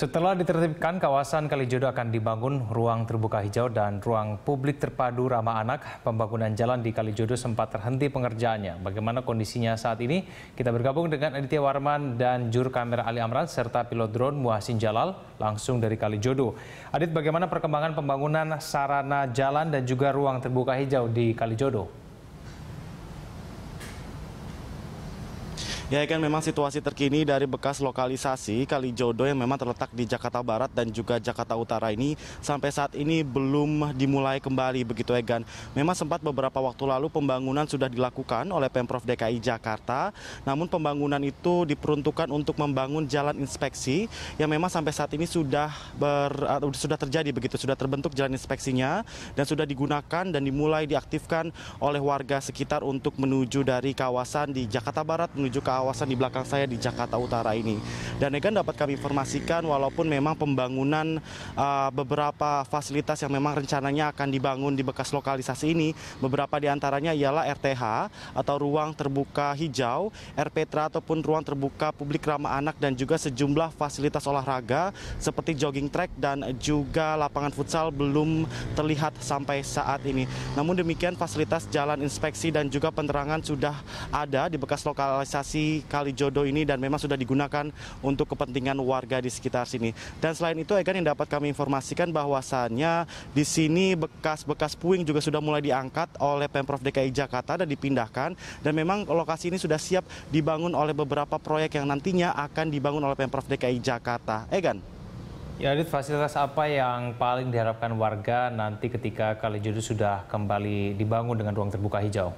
Setelah ditertibkan, kawasan Kalijodo akan dibangun ruang terbuka hijau dan ruang publik terpadu ramah anak. Pembangunan jalan di Kalijodo sempat terhenti pengerjaannya. Bagaimana kondisinya saat ini? Kita bergabung dengan Aditya Warman dan juru kamera Ali Amran serta pilot drone Muhasin Jalal langsung dari Kalijodo. Adit, bagaimana perkembangan pembangunan sarana jalan dan juga ruang terbuka hijau di Kalijodo? Ya kan memang situasi terkini dari bekas lokalisasi Kalijodo yang memang terletak di Jakarta Barat dan juga Jakarta Utara ini sampai saat ini belum dimulai kembali begitu Egan. Memang sempat beberapa waktu lalu pembangunan sudah dilakukan oleh Pemprov DKI Jakarta, namun pembangunan itu diperuntukkan untuk membangun jalan inspeksi yang memang sampai saat ini sudah ber, sudah terjadi begitu, sudah terbentuk jalan inspeksinya dan sudah digunakan dan dimulai diaktifkan oleh warga sekitar untuk menuju dari kawasan di Jakarta Barat menuju ke kawasan di belakang saya di Jakarta Utara ini. Dan Egan dapat kami informasikan walaupun memang pembangunan uh, beberapa fasilitas yang memang rencananya akan dibangun di bekas lokalisasi ini, beberapa di antaranya ialah RTH atau ruang terbuka hijau, RPTRA ataupun ruang terbuka publik ramah anak dan juga sejumlah fasilitas olahraga seperti jogging track dan juga lapangan futsal belum terlihat sampai saat ini. Namun demikian fasilitas jalan inspeksi dan juga penerangan sudah ada di bekas lokalisasi Kalijodo ini dan memang sudah digunakan untuk kepentingan warga di sekitar sini. Dan selain itu Egan yang dapat kami informasikan bahwasannya di sini bekas-bekas puing juga sudah mulai diangkat oleh Pemprov DKI Jakarta dan dipindahkan dan memang lokasi ini sudah siap dibangun oleh beberapa proyek yang nantinya akan dibangun oleh Pemprov DKI Jakarta. Egan. Ya, Adit, fasilitas apa yang paling diharapkan warga nanti ketika Kalijodo sudah kembali dibangun dengan ruang terbuka hijau?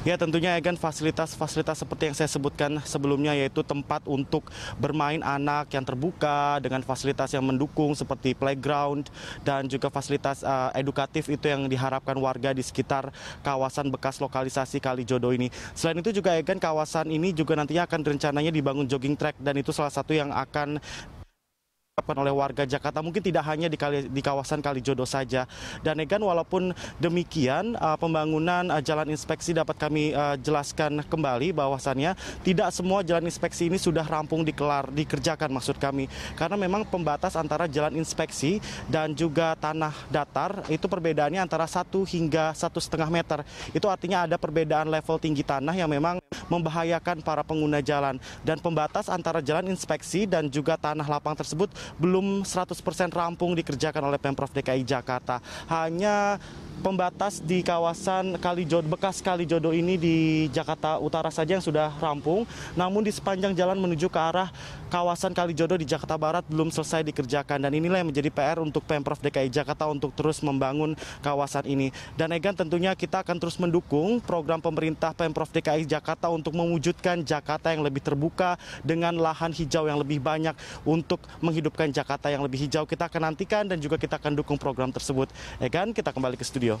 Ya tentunya Egan fasilitas-fasilitas seperti yang saya sebutkan sebelumnya yaitu tempat untuk bermain anak yang terbuka dengan fasilitas yang mendukung seperti playground dan juga fasilitas uh, edukatif itu yang diharapkan warga di sekitar kawasan bekas lokalisasi Kalijodo ini. Selain itu juga Egan kawasan ini juga nantinya akan rencananya dibangun jogging track dan itu salah satu yang akan oleh warga Jakarta mungkin tidak hanya di, kali, di kawasan Kalijodo saja. Dan Egan walaupun demikian uh, pembangunan uh, jalan inspeksi dapat kami uh, jelaskan kembali bahwasannya tidak semua jalan inspeksi ini sudah rampung dikelar dikerjakan maksud kami karena memang pembatas antara jalan inspeksi dan juga tanah datar itu perbedaannya antara satu hingga satu setengah meter. Itu artinya ada perbedaan level tinggi tanah yang memang membahayakan para pengguna jalan dan pembatas antara jalan inspeksi dan juga tanah lapang tersebut belum 100% rampung dikerjakan oleh Pemprov DKI Jakarta. Hanya pembatas di kawasan Kalijodo bekas Kalijodo ini di Jakarta Utara saja yang sudah rampung. Namun di sepanjang jalan menuju ke arah kawasan Kalijodo di Jakarta Barat belum selesai dikerjakan dan inilah yang menjadi PR untuk Pemprov DKI Jakarta untuk terus membangun kawasan ini. Dan Egan tentunya kita akan terus mendukung program pemerintah Pemprov DKI Jakarta untuk mewujudkan Jakarta yang lebih terbuka dengan lahan hijau yang lebih banyak untuk menghidupkan Jakarta yang lebih hijau. Kita akan nantikan dan juga kita akan dukung program tersebut. Egan, kita kembali ke studio. 오히려